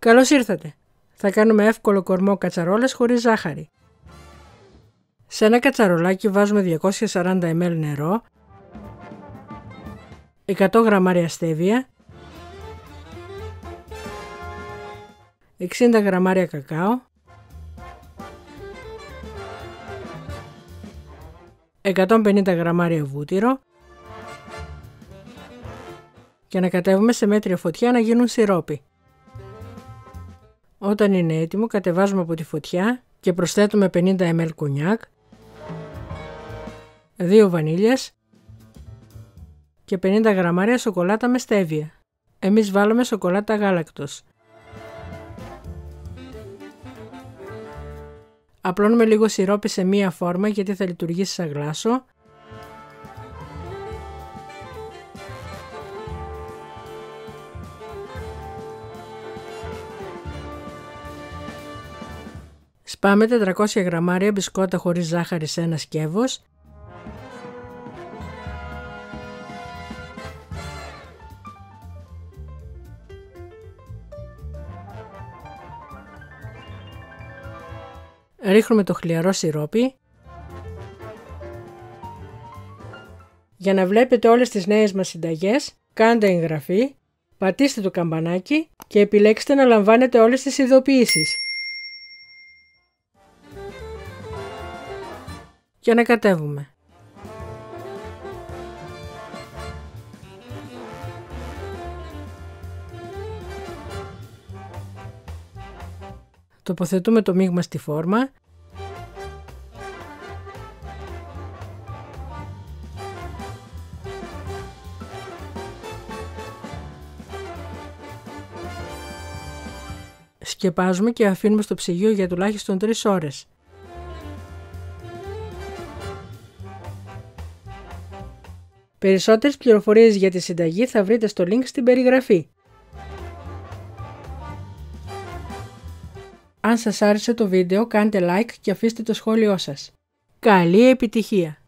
Καλώς ήρθατε! Θα κάνουμε εύκολο κορμό κατσαρόλες χωρίς ζάχαρη. Σε ένα κατσαρολάκι βάζουμε 240 ml νερό, 100 γραμμάρια στέβια, 60 γραμμάρια κακάο, 150 γραμμάρια βούτυρο και ανακατεύουμε σε μέτρια φωτιά να γίνουν σιρόπι. Όταν είναι έτοιμο κατεβάζουμε από τη φωτιά και προσθέτουμε 50 ml κονιάκ, 2 βανίλιες και 50 γραμμάρια σοκολάτα με στέβια. Εμείς βάλουμε σοκολάτα γάλακτος. Απλώνουμε λίγο σιρόπι σε μία φόρμα γιατί θα λειτουργήσει σαν γλάσο. Σπάμε 400 γραμμάρια μπισκότα χωρίς ζάχαρη σε ένα σκεύος ρίχνουμε το χλιαρό σιρόπι. Για να βλέπετε όλες τις νέες μας συνταγές, κάντε εγγραφή, πατήστε το καμπανάκι και επιλέξτε να λαμβάνετε όλες τις ειδοποιήσεις. Και να κατέβουμε. Τοποθετούμε το μείγμα στη φόρμα Σκεπάζουμε και αφήνουμε στο ψυγείο για τουλάχιστον 3 ώρες. Περισσότερες πληροφορίες για τη συνταγή θα βρείτε στο link στην περιγραφή. Αν σας άρεσε το βίντεο κάντε like και αφήστε το σχόλιο σας. Καλή επιτυχία!